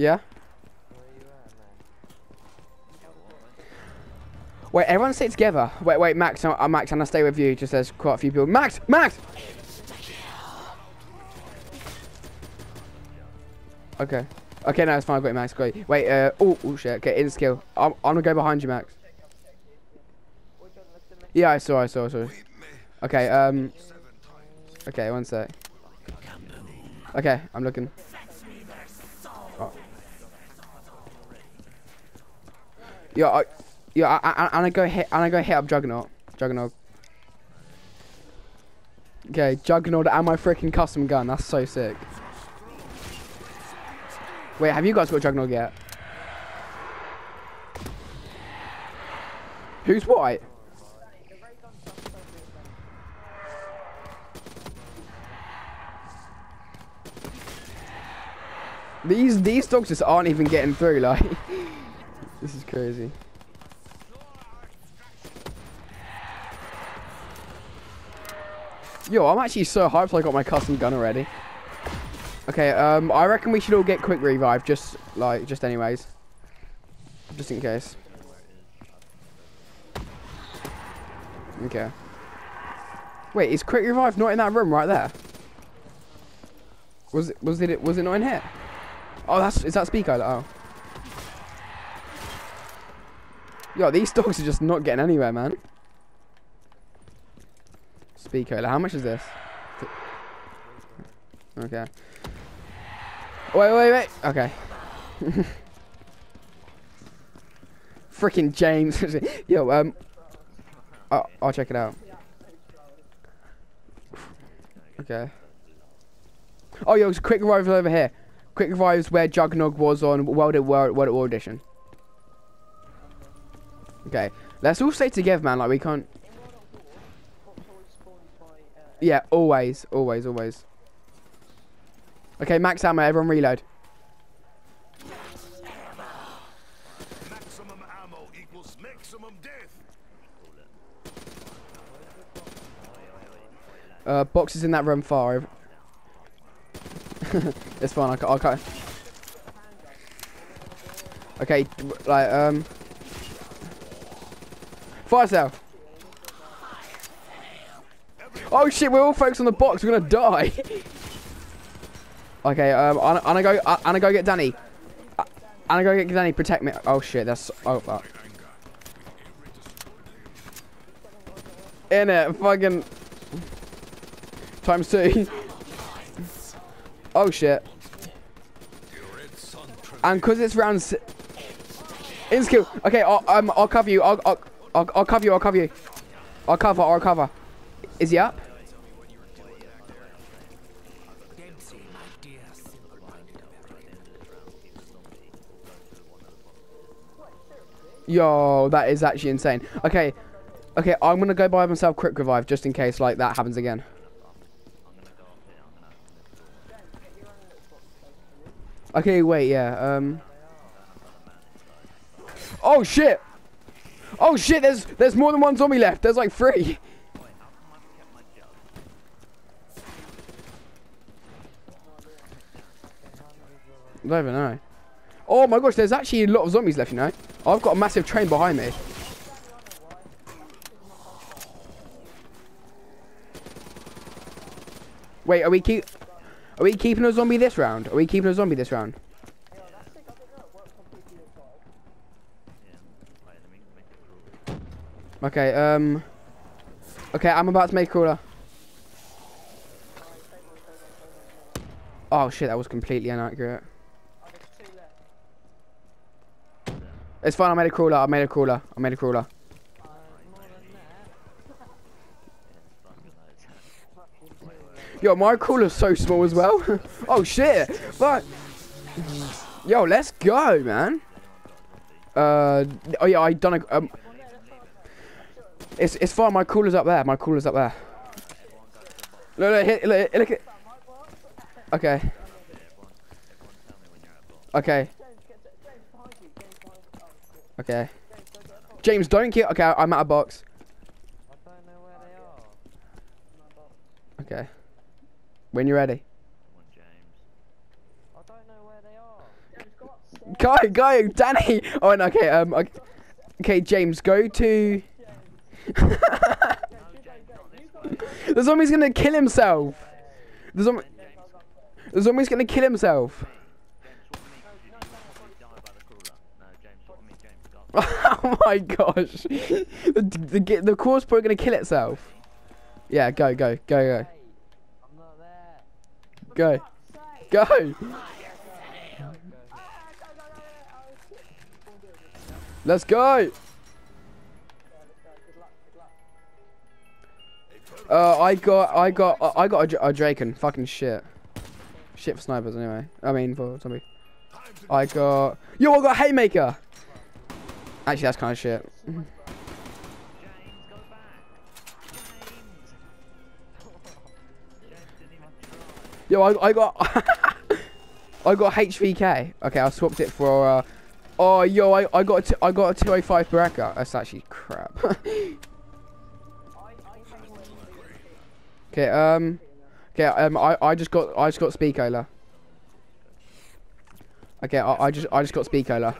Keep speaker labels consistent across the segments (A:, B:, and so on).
A: Yeah. Wait, everyone stay together. Wait, wait, Max, I'm, I'm Max, and I stay with you. Just there's quite a few people. Max, Max. Okay. Okay, no, it's fine. Great, Max. great. Wait, uh, oh, oh shit. Okay, in skill. I'm, I'm gonna go behind you, Max. Yeah, I saw, I saw, I saw. Okay, um. Okay, one sec. Okay, I'm looking. Yeah, I, yeah, I, I, and I go hit, and I go hit up Juggernaut. Juggernaut. Okay, Juggernaut and my freaking custom gun. That's so sick. Wait, have you guys got Juggernaut yet? Who's white? These these dogs just aren't even getting through. Like, this is crazy. Yo, I'm actually so hyped I got my custom gun already. Okay, um, I reckon we should all get quick revive, just like, just anyways, just in case. Okay. Wait, is quick revive not in that room right there? Was it? Was it? Was it not in here? Oh, that's is that Speaker? Oh. Yo, these dogs are just not getting anywhere, man. Speaker, how much is this? Okay. Wait, wait, wait. Okay. Freaking James. Yo, um. I'll, I'll check it out. Okay. Oh, yo, it's quick revive over here. Quick revives where Juggernog was on World at World, World at War Edition. Okay, let's all stay together, man. Like we can't. Yeah, always, always, always. Okay, max ammo. Everyone reload.
B: Maximum ammo equals maximum death.
A: Uh, boxes in that room far it's fine. I I can't. Okay, like um. Fire sale. Oh shit! We're all focused on the box. We're gonna die. okay, um, I'm, I'm gonna go. I'm gonna go get Danny. I'm gonna go get Danny. Protect me. Oh shit! That's oh fuck. In it, fucking times two. oh shit. And because it's round si in skill. Okay, I'll, um, I'll cover you. I'll, I'll, I'll, I'll cover you. I'll cover you. I'll cover. I'll cover. Is he up? Yo, that is actually insane. Okay, okay, I'm gonna go buy myself quick revive just in case like that happens again. Okay, wait, yeah, um. Oh shit! Oh shit! There's there's more than one zombie left. There's like three. I don't even know. Oh my gosh, there's actually a lot of zombies left, you know. I've got a massive train behind me. Wait, are we keep? Are we keeping a zombie this round? Are we keeping a zombie this round? Okay, um... Okay, I'm about to make a crawler. Oh shit, that was completely inaccurate. It's fine, I made a crawler, I made a crawler, I made a crawler. Yo, my crawler's so small as well. oh shit! But Yo, let's go, man. Uh, oh yeah, I done a, um, it's it's fine. My crawler's up there. My crawler's up there. Look, look, hit, look, look at. Okay. Okay. Okay. James, don't kill. Okay, I'm out of box. Okay. When you're ready. Go, go, Danny. Oh, no, okay. Um, okay, James, go to. The zombie's gonna kill himself. The zombie. The zombie's gonna kill himself. oh my gosh. The the the, course probably gonna kill itself. Yeah, go, go, go, go, go, go. Let's go. Uh, I got, I got, I got a, a Drakon. Fucking shit. Shit for snipers, anyway. I mean, for zombie. I got, yo, I got Haymaker. Actually, that's kind of shit. Yo, I, I got, I got HVK. Okay, I swapped it for. Uh, oh, yo, I, I got a t I got a 205 Brecci. That's actually crap. okay, um, okay, um, I, I just got, I just got Speed Cola. Okay, I, I just, I just got
B: Speed Cola.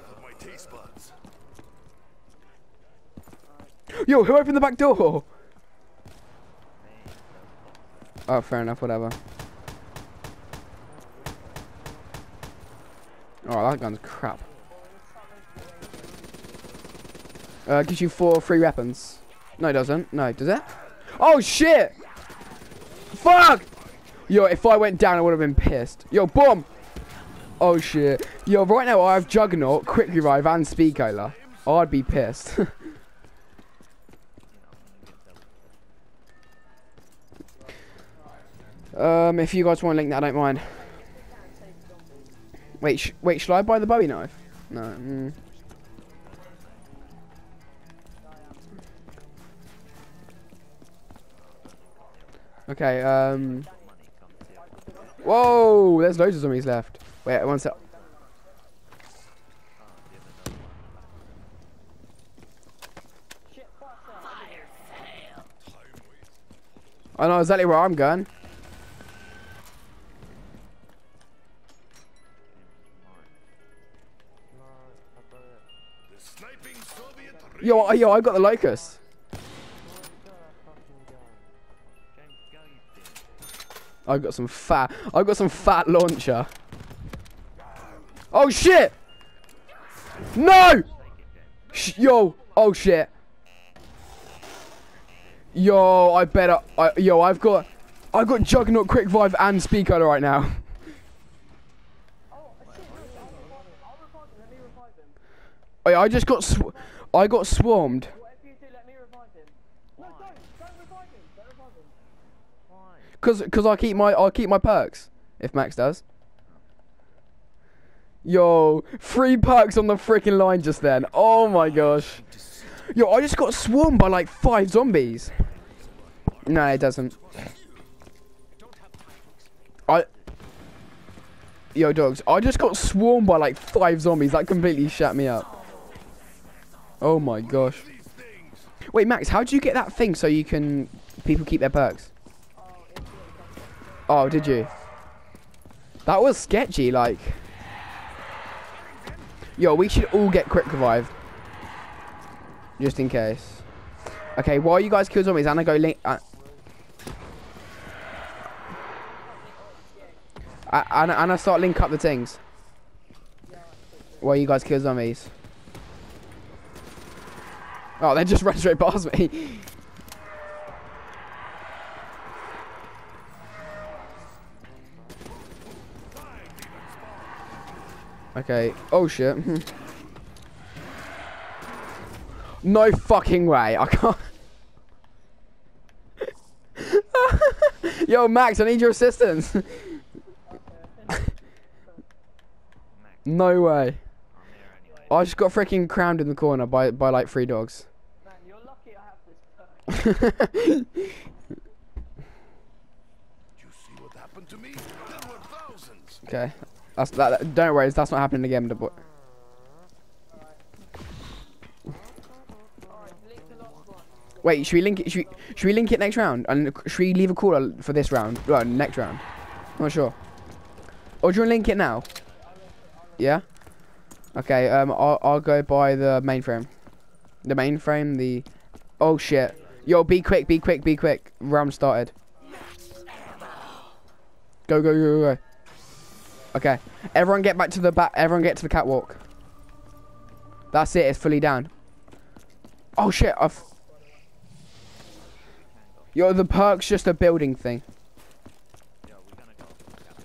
A: Yo, who opened the back door? Oh, fair enough, whatever. Oh, that gun's crap. Uh, gives you four free weapons. No, it doesn't. No, does it? Oh, shit! Fuck! Yo, if I went down, I would have been pissed. Yo, boom! Oh, shit. Yo, right now I have Juggernaut, Quick Revive, and Speed Cola. I'd be pissed. um, if you guys want to link that, I don't mind. Wait, sh wait, should I buy the Bowie knife? No. Mm. Okay, um... Whoa! There's loads of zombies left. Wait, one sec. I know exactly where I'm going. Yo, yo, I got the Locus. I got some fat. I got some fat launcher. Oh shit! No! Sh yo! Oh shit! Yo, I better. I, yo, I've got. I've got Juggernaut, Quick Vive, and Speed right now. Oh, I just got. I got swarmed. Cause, cause I keep my, I keep my perks. If Max does. Yo, three perks on the freaking line just then. Oh my gosh. Yo, I just got swarmed by like five zombies. No, it doesn't. I. Yo, dogs. I just got swarmed by like five zombies. That completely shut me up. Oh my gosh. Wait, Max, how do you get that thing so you can people keep their perks? Oh, did you? That was sketchy, like. Yo, we should all get quick revive. Just in case. Okay, while you guys kill zombies, Anna go link. Uh, Anna, Anna, start link up the things. While you guys kill zombies. Oh, they just ran straight past me. Okay. Oh shit. no fucking way. I can't. Yo, Max, I need your assistance. no way. I just got freaking crowned in the corner by by like three dogs.
C: Man, you're lucky I have this.
B: You see what happened to me? There were thousands.
A: okay. That's that, Don't worry, that's not happening again. The boy. Wait, should we link it? Should we, should we link it next round? And should we leave a caller for this round? Well, next round. I'm not sure. Or do you want to link it now? Yeah. Okay. Um, I'll I'll go by the mainframe. The mainframe. The. Oh shit. Yo, be quick, be quick, be quick. Round started. Go, go, go, go, go. Okay. Everyone get back to the back. Everyone get to the catwalk. That's it. It's fully down. Oh shit. I've. Yo, the perk's just a building thing.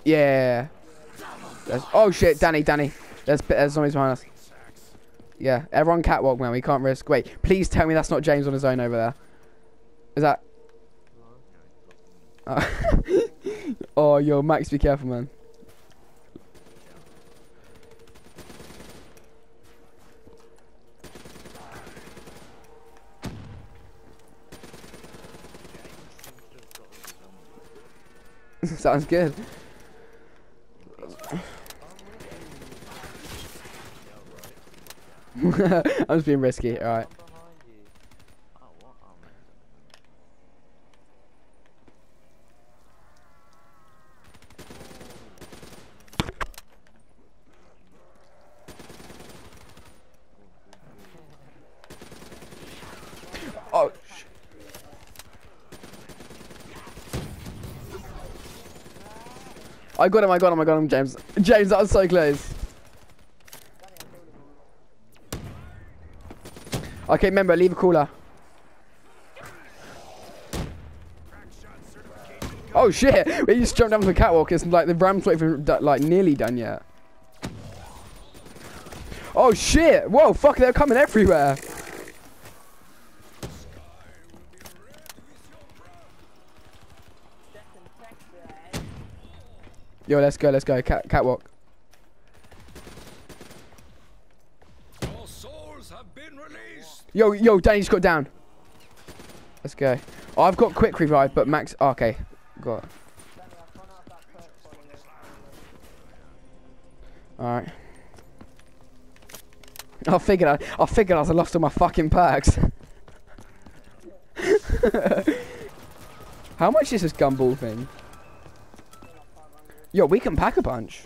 A: Yeah. There's, oh shit, Danny, Danny. There's there's zombies behind us. Yeah, everyone catwalk, man. We can't risk. Wait, please tell me that's not James on his own over there. Is that? Oh, oh yo, Max, be careful, man. Sounds good. I'm just being risky. All right.
D: behind you. Oh, what? Oh, man.
A: Oh. sh- I got him, I got him, I got him, James. James, that was so close. Okay, remember, leave a crawler. Oh shit! We just jumped down from the catwalk. It's like the ram's not even like nearly done yet. Oh shit! Whoa, fuck! They're coming everywhere. Yo, let's go, let's go. Cat catwalk.
B: All souls have been released.
A: Yo, yo, Danny's got down. Let's go. Oh, I've got quick revive, but Max. oh, okay, got. it.
C: I've run out that perk for you.
A: All right. I figured I, I figured I lost all my fucking perks. How much is this gumball thing? Yo, we can pack a punch.